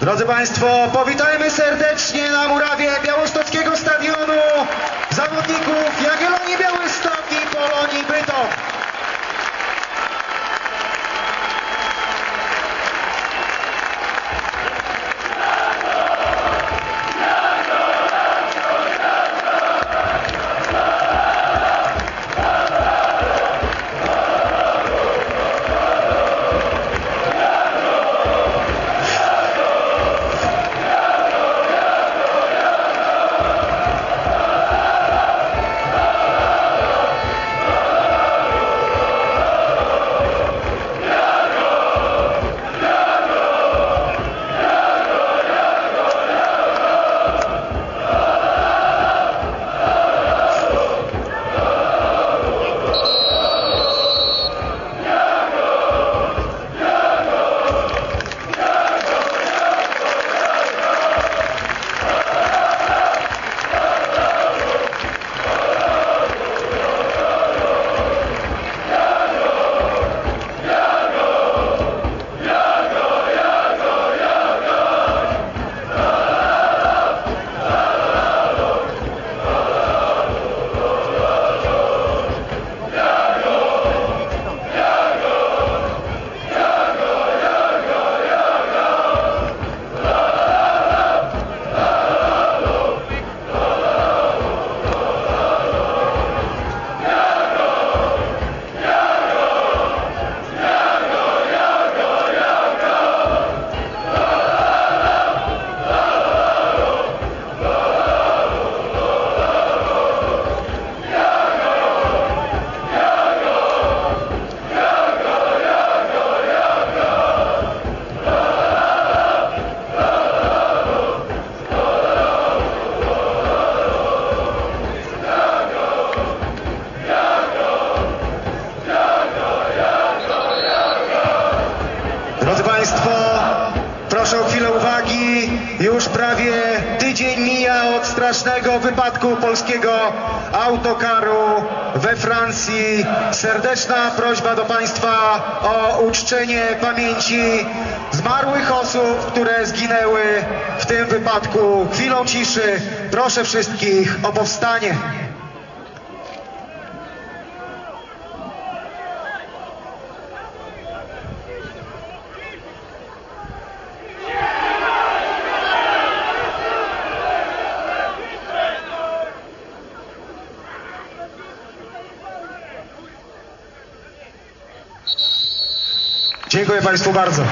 Drodzy Państwo, powitajmy serdecznie na murawie Białostockiego Stadionu zawodników Jagiellonii tydzień mija od strasznego wypadku polskiego autokaru we Francji. Serdeczna prośba do Państwa o uczczenie pamięci zmarłych osób, które zginęły w tym wypadku. Chwilą ciszy proszę wszystkich o powstanie. Dziękuję Państwu bardzo.